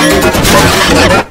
you